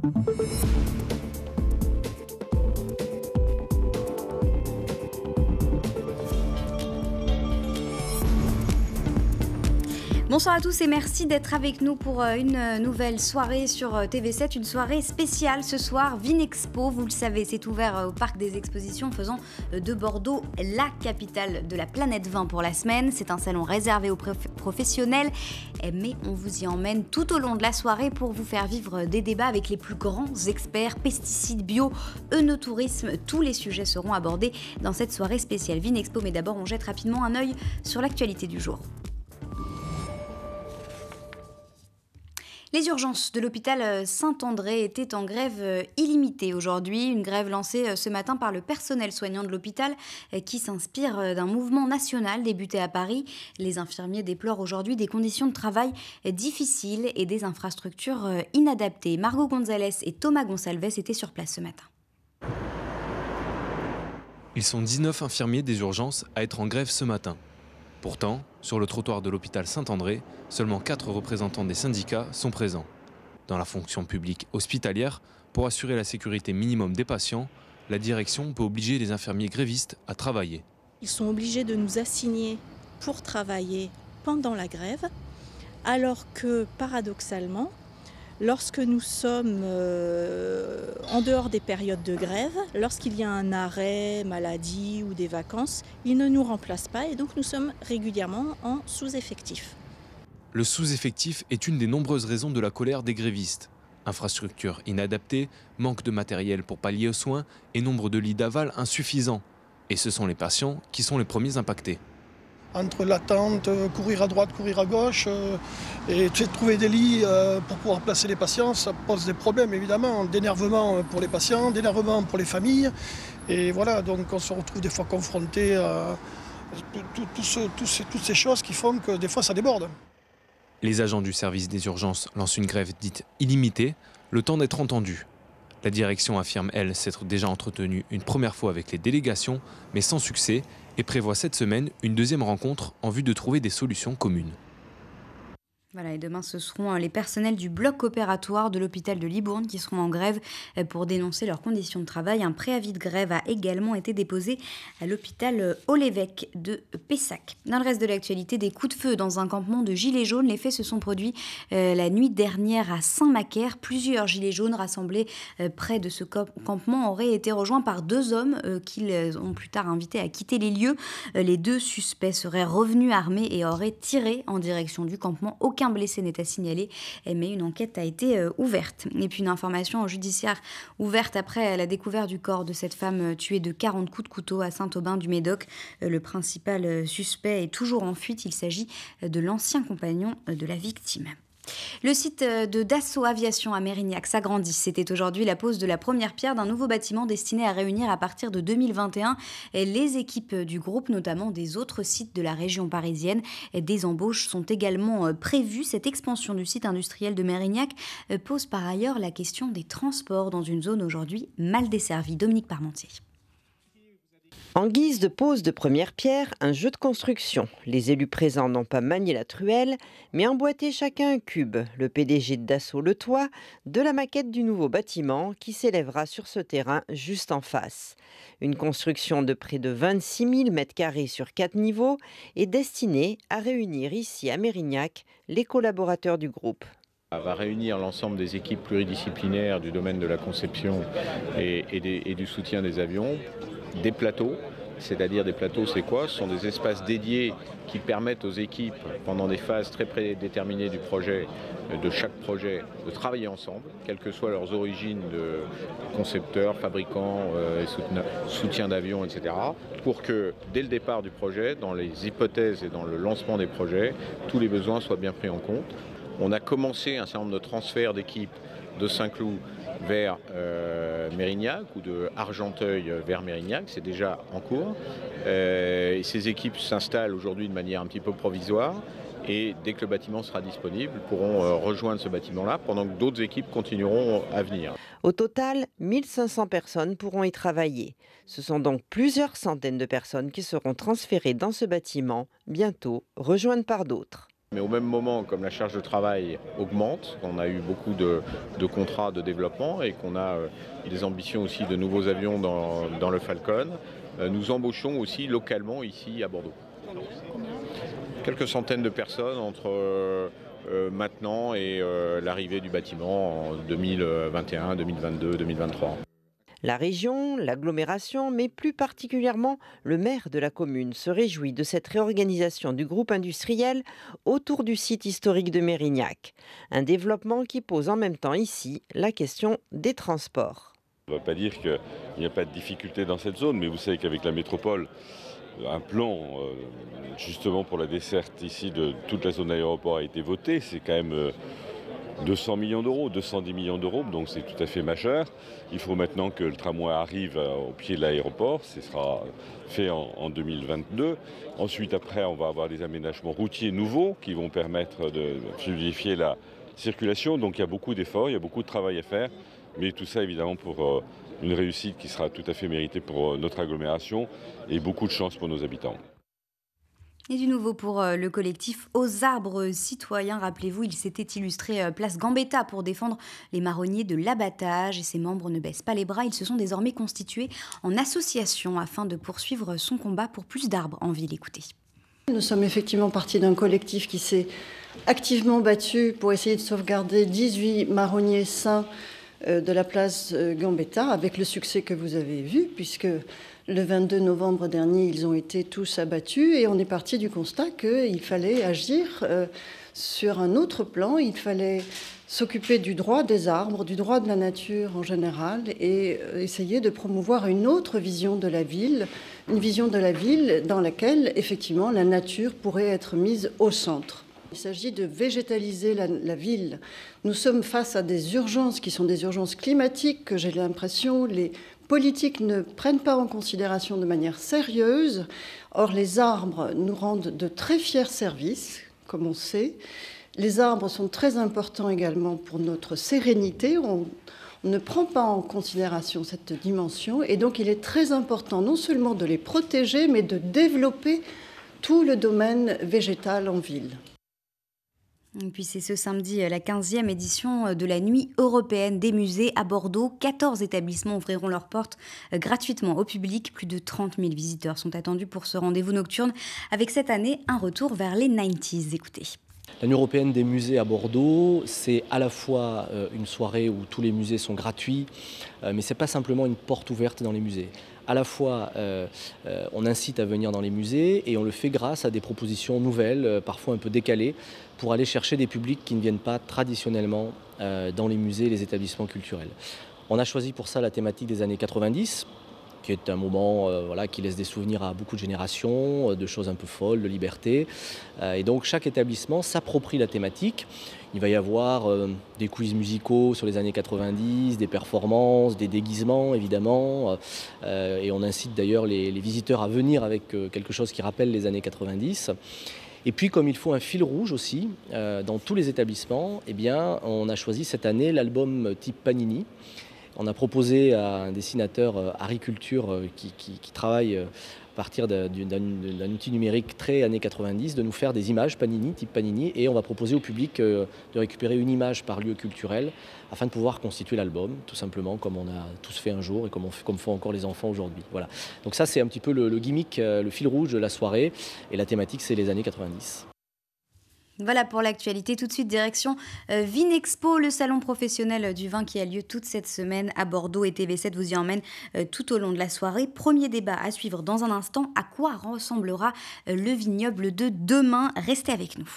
すっごい! Bonsoir à tous et merci d'être avec nous pour euh, une euh, nouvelle soirée sur euh, TV7, une soirée spéciale ce soir, Vinexpo, vous le savez, c'est ouvert au Parc des Expositions faisant de Bordeaux la capitale de la planète 20 pour la semaine. C'est un salon réservé aux professionnels, eh, mais on vous y emmène tout au long de la soirée pour vous faire vivre des débats avec les plus grands experts, pesticides, bio, œnotourisme, tous les sujets seront abordés dans cette soirée spéciale Vinexpo, mais d'abord on jette rapidement un œil sur l'actualité du jour. Les urgences de l'hôpital euh, Saint-André étaient en grève euh, illimitée aujourd'hui, une grève lancée euh, ce matin par le personnel soignant de l'hôpital qui s'inspire d'un mouvement national débuté à Paris. Les infirmiers déplorent aujourd'hui des conditions de travail difficiles et des infrastructures inadaptées. Margot Gonzalez et Thomas Gonsalves étaient sur place ce matin. Ils sont 19 infirmiers des urgences à être en grève ce matin. Pourtant, sur le trottoir de l'hôpital Saint-André, seulement quatre représentants des syndicats sont présents. Dans la fonction publique hospitalière, pour assurer la sécurité minimum des patients, la direction peut obliger les infirmiers grévistes à travailler. Ils sont obligés de nous assigner pour travailler pendant la grève, alors que paradoxalement, Lorsque nous sommes euh, en dehors des périodes de grève, lorsqu'il y a un arrêt, maladie ou des vacances, ils ne nous remplacent pas et donc nous sommes régulièrement en sous-effectif. Le sous-effectif est une des nombreuses raisons de la colère des grévistes. Infrastructure inadaptée, manque de matériel pour pallier aux soins et nombre de lits d'aval insuffisants. Et ce sont les patients qui sont les premiers impactés entre l'attente, euh, courir à droite, courir à gauche, euh, et trouver des lits euh, pour pouvoir placer les patients, ça pose des problèmes évidemment, d'énervement pour les patients, d'énervement pour les familles. Et voilà, donc on se retrouve des fois confronté à toutes ces choses qui font que des fois ça déborde. Les agents du service des urgences lancent une grève dite illimitée, le temps d'être entendu. La direction affirme, elle, s'être déjà entretenue une première fois avec les délégations, mais sans succès, et prévoit cette semaine une deuxième rencontre en vue de trouver des solutions communes. Voilà, et demain, ce seront euh, les personnels du bloc opératoire de l'hôpital de Libourne qui seront en grève euh, pour dénoncer leurs conditions de travail. Un préavis de grève a également été déposé à l'hôpital euh, Olévêque de Pessac. Dans le reste de l'actualité, des coups de feu dans un campement de gilets jaunes. Les faits se sont produits la nuit dernière à Saint-Macaire. Plusieurs gilets jaunes rassemblés près de ce campement auraient été rejoints par deux hommes qu'ils ont plus tard invités à quitter les lieux. Les deux suspects seraient revenus armés et auraient tiré en direction du campement. Aucun blessé n'est à signaler, mais une enquête a été euh, ouverte. Et puis une information judiciaire ouverte après la découverte du corps de cette femme euh, tuée de 40 coups de couteau à Saint-Aubin du Médoc. Euh, le principal suspect est toujours en fuite. Il s'agit de l'ancien compagnon de la victime. Le site euh, de Dassault Aviation à Mérignac s'agrandit. C'était aujourd'hui la pose de la première pierre d'un nouveau bâtiment destiné à réunir à partir de 2021 les équipes du groupe, notamment des autres sites de la région parisienne. Des embauches sont également euh, prévues. Cette expansion du site industriel de Mérignac euh, pose par ailleurs la question des transports dans une zone aujourd'hui mal desservie. Dominique Parmentier. En guise de pose de première pierre, un jeu de construction. Les élus présents n'ont pas manié la truelle, mais emboîté chacun un cube. Le PDG de Dassault Le Toit, de la maquette du nouveau bâtiment qui s'élèvera sur ce terrain juste en face. Une construction de près de 26 000 m2 sur quatre niveaux est destinée à réunir ici à Mérignac les collaborateurs du groupe va réunir l'ensemble des équipes pluridisciplinaires du domaine de la conception et, et du soutien des avions des plateaux. C'est-à-dire des plateaux, c'est quoi? Ce sont des espaces dédiés qui permettent aux équipes, pendant des phases très prédéterminées du projet, de chaque projet, de travailler ensemble, quelles que soient leurs origines de concepteurs, fabricants, euh, soutien d'avions, etc. Pour que, dès le départ du projet, dans les hypothèses et dans le lancement des projets, tous les besoins soient bien pris en compte. On a commencé un certain nombre de transferts d'équipes de Saint-Cloud vers euh, Mérignac ou de Argenteuil vers Mérignac, c'est déjà en cours. Euh, ces équipes s'installent aujourd'hui de manière un petit peu provisoire et dès que le bâtiment sera disponible, pourront euh, rejoindre ce bâtiment-là pendant que d'autres équipes continueront à venir. Au total, 1500 personnes pourront y travailler. Ce sont donc plusieurs centaines de personnes qui seront transférées dans ce bâtiment, bientôt rejointes par d'autres. Mais au même moment, comme la charge de travail augmente, on a eu beaucoup de, contrats de développement et qu'on a euh, des ambitions aussi de nouveaux avions dans, le Falcon, euh, nous embauchons aussi localement ici à Bordeaux. Quelques centaines de personnes entre euh, maintenant et l'arrivée du bâtiment en 2021, 2022, 2023. La région, l'agglomération, mais plus particulièrement le maire de la commune se réjouit de cette réorganisation du groupe industriel autour du site historique de Mérignac. Un développement qui pose en même temps ici la question des transports. On ne va pas dire qu'il n'y a pas de difficulté dans cette zone, mais vous savez qu'avec la métropole, un plan euh, justement pour la desserte ici de toute la zone aéroport a été voté. C'est quand même euh, 200 millions d'euros, 210 millions d'euros, donc c'est tout à fait majeur. Il faut maintenant que le tramway arrive euh, au pied de l'aéroport, ce sera fait en, 2022. Ensuite, après, on va avoir des aménagements routiers nouveaux qui vont permettre de fluidifier la circulation. Donc il y a beaucoup d'efforts, il y a beaucoup de travail à faire, mais tout ça évidemment pour euh, une réussite qui sera tout à fait méritée pour euh, notre agglomération et beaucoup de chance pour nos habitants. Et du nouveau pour euh, le collectif Aux Arbres Citoyens. Rappelez-vous, il s'était illustré euh, place Gambetta pour défendre les marronniers de l'abattage. Et ses membres ne baissent pas les bras. Ils se sont désormais constitués en association afin de poursuivre son combat pour plus d'arbres en ville. Écoutez. Nous sommes effectivement partis d'un collectif qui s'est activement battu pour essayer de sauvegarder 18 marronniers sains de la place Gambetta, avec le succès que vous avez vu, puisque le 22 novembre dernier, ils ont été tous abattus et on est parti du constat qu'il fallait agir euh, sur un autre plan. Il fallait s'occuper du droit des arbres, du droit de la nature en général et euh, essayer de promouvoir une autre vision de la ville, une vision de la ville dans laquelle effectivement la nature pourrait être mise au centre. Il s'agit de végétaliser la, ville. Nous sommes face à des urgences qui sont des urgences climatiques que j'ai l'impression les politiques ne prennent pas en considération de manière sérieuse. Or, les arbres nous rendent de très fiers services, comme on sait. Les arbres sont très importants également pour notre sérénité. On, ne prend pas en considération cette dimension et donc il est très important non seulement de les protéger, mais de développer tout le domaine végétal en ville. Puis c'est ce samedi euh, la 15e édition euh, de la Nuit européenne des musées à Bordeaux. 14 établissements ouvriront leurs portes euh, gratuitement au public. Plus de 30 000 visiteurs sont attendus pour ce rendez-vous nocturne avec cette année un retour vers les 90s. Écoutez. La Nuit européenne des musées à Bordeaux, c'est à la fois une soirée où tous les musées sont gratuits, mais ce n'est pas simplement une porte ouverte dans les musées à la fois on incite à venir dans les musées et on le fait grâce à des propositions nouvelles, parfois un peu décalées, pour aller chercher des publics qui ne viennent pas traditionnellement euh, dans les musées et les établissements culturels. On a choisi pour ça la thématique des années 90, qui est un moment euh, voilà, qui laisse des souvenirs à beaucoup de générations, euh, de choses un peu folles, de liberté. et donc chaque établissement s'approprie la thématique. Il va y avoir des quiz musicaux sur les années 90, des performances, des déguisements évidemment. et on incite d'ailleurs les, visiteurs à venir avec quelque chose qui rappelle les années 90. Et puis, comme il faut un fil rouge aussi euh, dans tous les établissements, eh bien, on a choisi cette année l'album type Panini. On a proposé à un dessinateur euh, agriculture euh, qui, travaille partir d'un outil numérique très années 90, de nous faire des images Panini, type Panini, et on va proposer au public euh, de récupérer une image par lieu culturel afin de pouvoir constituer l'album, tout simplement comme on a tous fait un jour et comme, font encore les enfants aujourd'hui. Voilà. Donc ça c'est un petit peu le, le gimmick, euh, le fil rouge de la soirée, et la thématique c'est les années 90. Voilà pour l'actualité. Tout de suite, direction euh, Vinexpo, le salon professionnel du vin qui a lieu toute cette semaine à Bordeaux et TV7 vous y emmène euh, tout au long de la soirée. Premier débat à suivre dans un instant. À quoi ressemblera euh, le vignoble de demain? Restez avec nous.